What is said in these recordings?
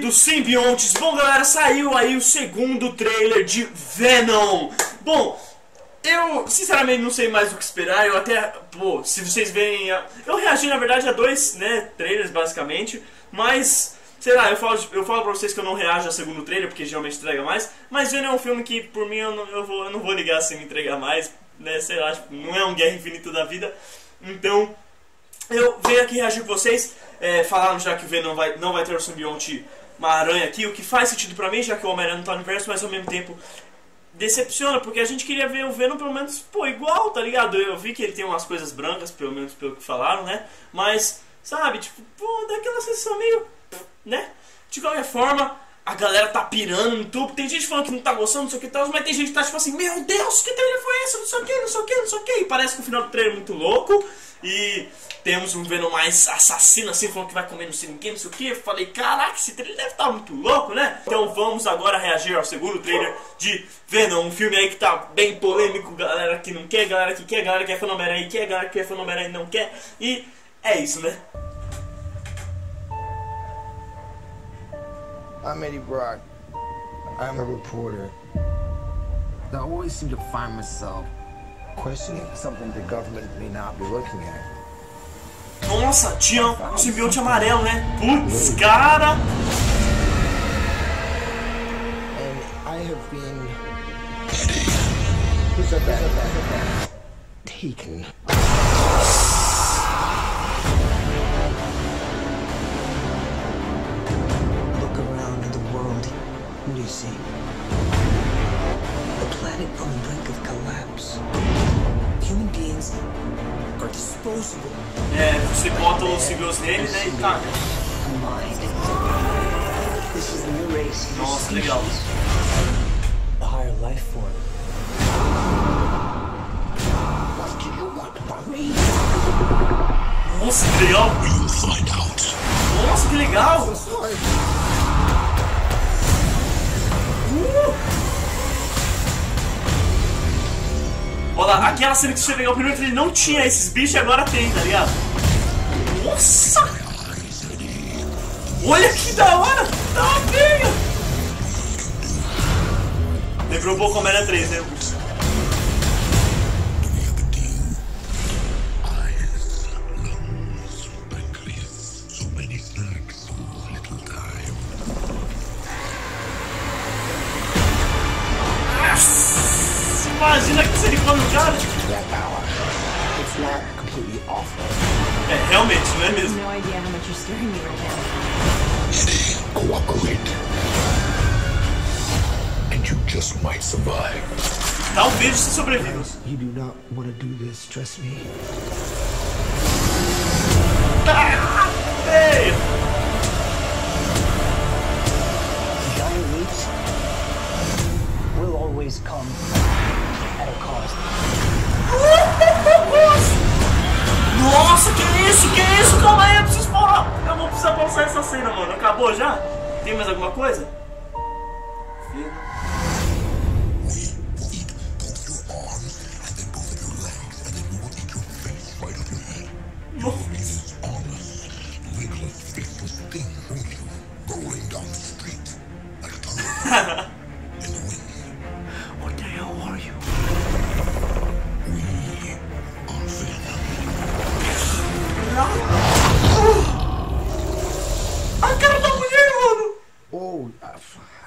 dos simbiontes. Bom, galera, saiu aí o segundo trailer de Venom. Bom, eu sinceramente não sei mais o que esperar. Eu até, pô, se vocês veem, eu reagi na verdade a dois, né, trailers basicamente, mas sei lá, eu falo, eu falo pra vocês que eu não reajo ao segundo trailer porque geralmente entrega mais, mas Venom é um filme que por mim eu não, eu vou, eu não vou ligar se me entregar mais, né, sei lá, tipo, não é um Guerra Infinita da vida. Então, eu venho aqui reagir com vocês. É, falaram já que o Venom vai, não vai ter o simbionte uma aranha aqui, o que faz sentido pra mim, já que o Homem-Aranha não tá no universo, mas ao mesmo tempo decepciona, porque a gente queria ver o Venom pelo menos, pô, igual, tá ligado? Eu vi que ele tem umas coisas brancas, pelo menos pelo que falaram, né? Mas, sabe, tipo, pô, dá aquela sensação meio, né? De qualquer forma, a galera tá pirando no tubo. Tem gente falando que não tá gostando, não sei o que tal, mas tem gente que tá tipo assim, meu Deus, que trailer foi esse? Não sei o que, não sei o que, não sei o que. E parece que o final do trailer é muito louco. E temos um Venom mais assassino, assim, falando que vai comer no ninguém, não sei o que. Eu falei, caraca, esse trailer deve estar tá muito louco, né? Então vamos agora reagir ao segundo trailer de Venom, um filme aí que tá bem polêmico, galera que não quer, galera que quer, galera que é fã e quer, galera que é fã e não quer. E é isso, né? I'm Eddie Brock. I'm a reporter. I always seem to find myself questioning something the government may not be looking at. Nossa, tinha um simbionte amarelo, né? Putz, cara! And I have been... Who's that? Who's that? Taken. What do you see? Planet on the brink of collapse. Human beings are disposable. É, você bota os simbiontes nele, né, e tá. This is the new race. Nossa, legal. A higher life form. What do you want from me? Nossa, que legal! We'll find out. Nossa, que legal! Lá, aquela cena que você pegar o primeiro ele não tinha esses bichos e agora tem, tá ligado? Nossa! Olha que da hora! Tá pega! Lembrou um pouco Homem-Aranha 3, né? Imagina que se ele come o cara. É, realmente, não é mesmo? No idea how much you're scaring me right now. Cooperate. And you just might survive. Talvez você sobreviva. You do not want to do this, trust me. Ah, feio. Dire needs will always come at a cost. Nossa, que isso? Que isso? Calma aí, eu preciso parar. Eu vou precisar pausar essa cena, mano. Acabou já? Tem mais alguma coisa?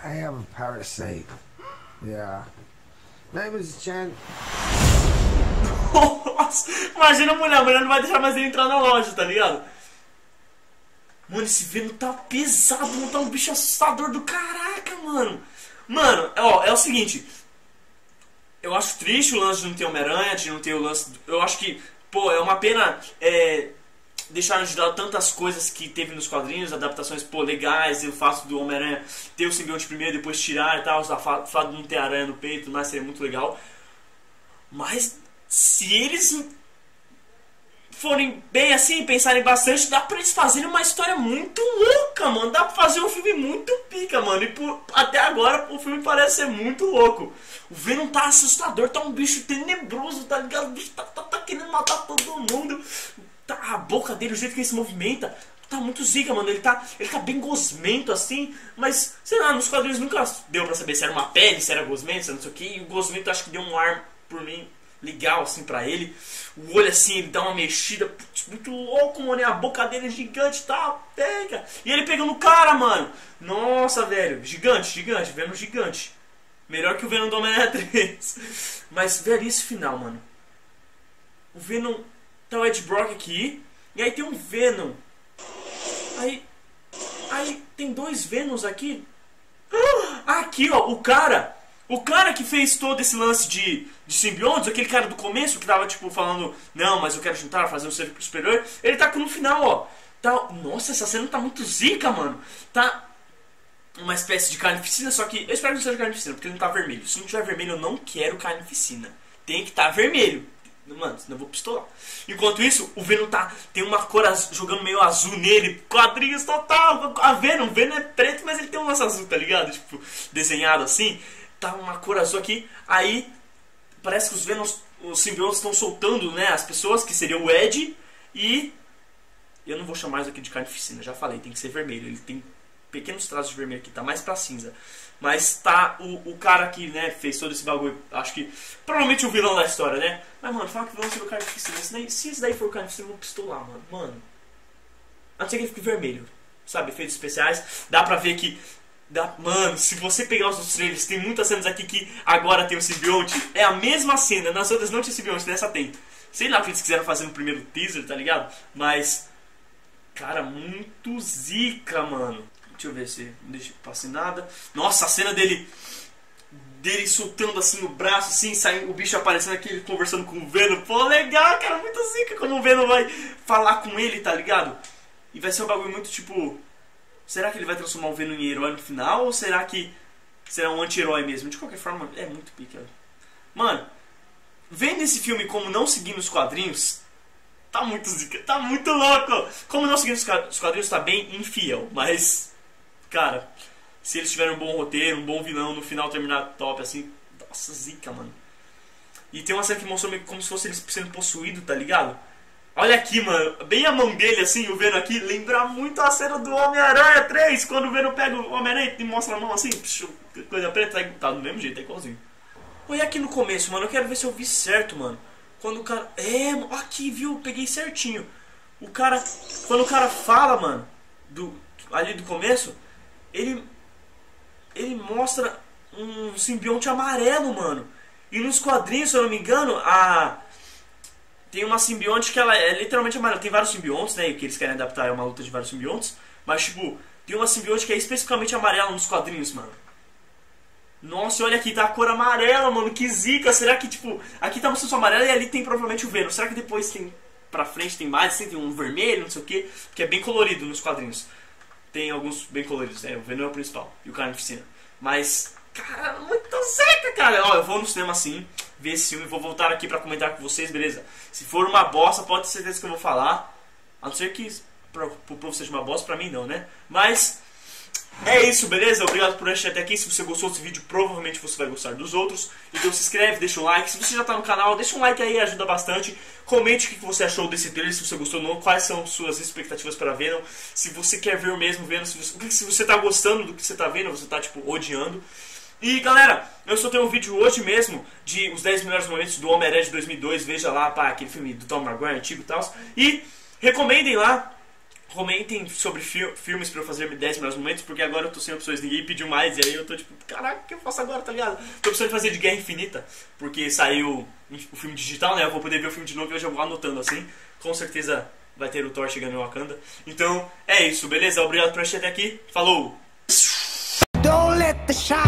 I have a parasite. Yeah. Name is Jen. Nossa, imagina a mulher, a mulher não vai deixar mais ele entrar na loja, tá ligado? Mano, esse Venom tá pesado, mano, tá um bicho assustador do caraca, mano. Mano, ó, é o seguinte. Eu acho triste o lance de não ter Homem-Aranha, de não ter o lance. Eu acho que, pô, é uma pena é, deixaram de lado tantas coisas que teve nos quadrinhos, adaptações, pô, legais, e o fato do Homem-Aranha ter o simbionte primeiro, depois tirar e tal, o fato de não ter aranha no peito, mas seria muito legal. Mas se eles forem bem assim, pensarem bastante, dá pra eles fazerem uma história muito louca, mano. Dá pra fazer um filme muito pica, mano. E por, até agora o filme parece ser muito louco. O Venom tá assustador, tá um bicho tenebroso, tá ligado? O bicho tá, tá, tá querendo matar todo mundo. Tá, a boca dele, o jeito que ele se movimenta, tá muito zica, mano. Ele tá, ele tá bem gosmento assim, mas sei lá, nos quadrinhos nunca deu pra saber se era uma pele, se era gosmento, se era não sei o que. E o gosmento acho que deu um ar por mim legal assim pra ele. O olho assim, ele dá uma mexida putz, muito louco, mano. E a boca dele é gigante e tá, tal, pega. E ele pegando o cara, mano. Nossa, velho, gigante, gigante, vendo gigante. Melhor que o Venom do Homem-Aranha 3. Mas, velho, esse final, mano. O Venom. Tá o Ed Brock aqui. E aí tem um Venom. Aí. Aí tem dois Venoms aqui. Ah, Aqui, ó, o cara. O cara que fez todo esse lance de, de simbiontes, aquele cara do começo que tava, tipo, falando, não, mas eu quero juntar, fazer um ser superior, ele tá aqui no final, ó. Tá, nossa, essa cena tá muito zica, mano. Tá uma espécie de carnificina, só que eu espero que não seja carnificina, porque ele não tá vermelho. Se não tiver vermelho, eu não quero carnificina. Tem que estar tá vermelho. Mano, senão eu vou pistolar. Enquanto isso, o Venom tá. Tem uma cor jogando meio azul nele. Quadrinhos total. A Venom, o Venom é preto, mas ele tem um lance azul, tá ligado? Tipo, desenhado assim. Tá uma cor azul aqui. Aí parece que os Venoms, os simbiontes estão soltando, né? As pessoas, que seria o Ed. E. Eu não vou chamar isso aqui de carnificina, já falei, tem que ser vermelho. Ele tem pequenos traços de vermelho aqui, tá mais pra cinza. Mas tá o, o cara que, né, fez todo esse bagulho, acho que provavelmente o vilão da história, né? Mas, mano, fala que o vilão seria o carnificina. Se, daí, se daí for o carnificina, eu vou pistolar, mano. Mano. A não ser que ele fique vermelho, sabe? Efeitos especiais. Dá pra ver que. Mano, se você pegar os outros trailers, tem muitas cenas aqui que agora tem o simbionte. É a mesma cena, nas outras não tinha simbionte, nessa tem. Sei lá o que eles quiseram fazer no primeiro teaser, tá ligado? Mas. Cara, muito zica, mano. Deixa eu ver se não deixa passar nada. Nossa, a cena dele dele soltando assim o braço, assim, saindo, o bicho aparecendo aqui, ele conversando com o Venom. Pô, legal, cara, muito zica quando o Venom vai falar com ele, tá ligado? E vai ser um bagulho muito tipo. Será que ele vai transformar o Venom em herói no final? Ou será que será um anti-herói mesmo? De qualquer forma, é muito pica. Mano, vendo esse filme como não seguindo os quadrinhos, tá muito zica, tá muito louco! Como não seguindo os quadrinhos, tá bem infiel, mas cara, se eles tiverem um bom roteiro, um bom vilão, no final terminar top, assim, nossa, zica, mano. E tem uma cena que mostrou meio como se fosse ele sendo possuído, tá ligado? Olha aqui, mano, bem a mão dele, assim, o Venom aqui, lembra muito a cena do Homem-Aranha 3, quando o Venom pega o Homem-Aranha e mostra a mão assim, coisa preta, tá do mesmo jeito, é igualzinho. Olha aqui no começo, mano, eu quero ver se eu vi certo, mano. Quando o cara. É, aqui, viu? Peguei certinho. O cara. Quando o cara fala, mano, do, ali do começo, ele ele mostra um simbionte amarelo, mano. E nos quadrinhos, se eu não me engano, a tem uma simbionte que ela é literalmente amarela. Tem vários simbiontes, né? Que eles querem adaptar é uma luta de vários simbiontes. Mas, tipo, tem uma simbionte que é especificamente amarela nos quadrinhos, mano. Nossa, olha aqui, tá a cor amarela, mano. Que zica. Será que, tipo, aqui tá mostrando só amarela e ali tem provavelmente o Venom. Será que depois tem pra frente tem mais? Tem um vermelho, não sei o que. Que é bem colorido nos quadrinhos tem alguns bem coloridos, né? O Venom é o principal e o Carnificina. Mas, cara, muito seca, cara. Ó, eu vou no cinema assim, ver esse filme, vou voltar aqui pra comentar com vocês, beleza? Se for uma bosta, pode ter certeza que eu vou falar. A não ser que pro, pro seja uma bosta, pra mim não, né? Mas, é isso, beleza? Obrigado por assistir até aqui. Se você gostou desse vídeo, provavelmente você vai gostar dos outros. Então se inscreve, deixa um like. Se você já está no canal, deixa um like aí, ajuda bastante. Comente o que você achou desse trailer, se você gostou ou não, quais são suas expectativas para Venom. Se você quer ver o mesmo Venom, se você, se você tá gostando do que você está vendo, você está tipo odiando. E galera, eu só tenho um vídeo hoje mesmo de os 10 melhores momentos do Homem-Aranha de 2002. Veja lá, pá, aquele filme do Tom Maguire antigo e tal. E recomendem lá Comentem sobre filmes pra eu fazer 10 melhores momentos, porque agora eu tô sem opções, ninguém pediu mais, e aí eu tô tipo, caraca, o que eu faço agora, tá ligado? Tô precisando fazer de Guerra Infinita, porque saiu o filme digital, né? Eu vou poder ver o filme de novo e eu já vou anotando assim. Com certeza vai ter o Thor chegando em Wakanda. Então, é isso, beleza? Obrigado por assistir até aqui. Falou! Don't let the shine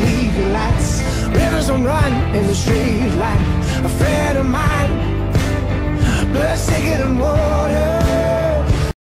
leave your lights. Rivers run in the street a friend of mine. Blood water.